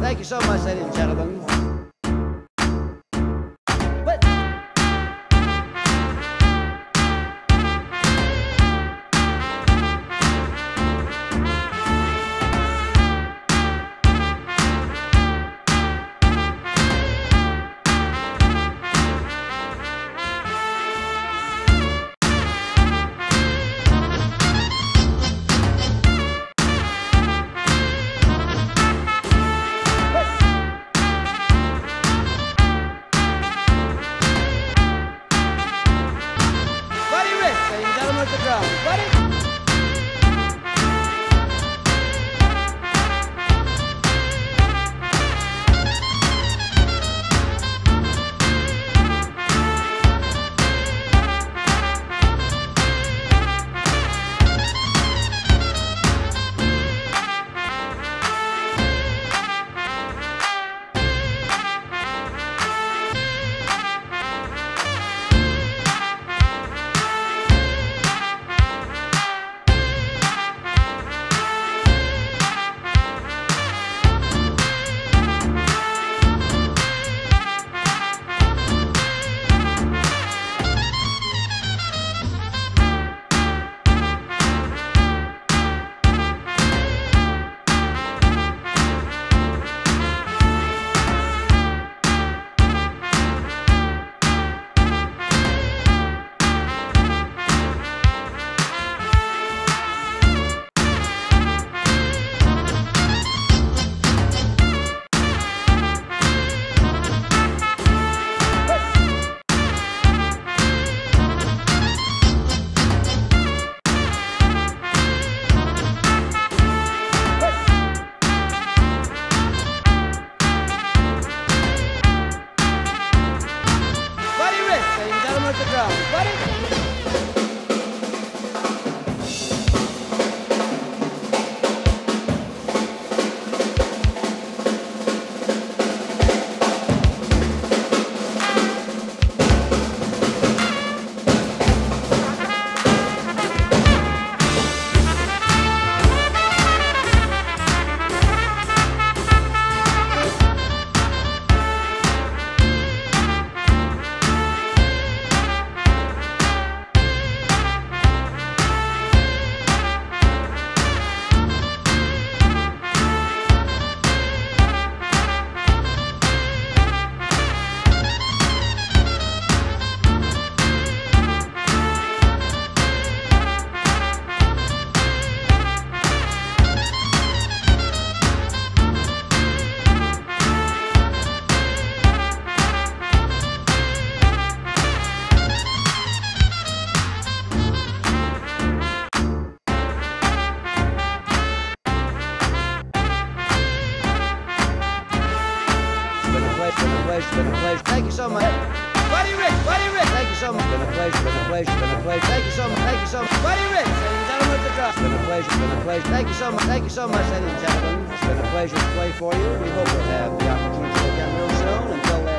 Thank you so much, ladies and gentlemen. The drums. Buddy. So much. Buddy Rich, Buddy Rich, thank you so much. Been a pleasure, been a pleasure, been a pleasure. Thank you so much, thank you so much. Buddy Rich, ladies and gentlemen, with the drums. Been a pleasure, been a pleasure. Thank you so much, thank you so much, ladies and gentlemen. It's been a pleasure to play for you. We hope we'll have the opportunity again real soon. Until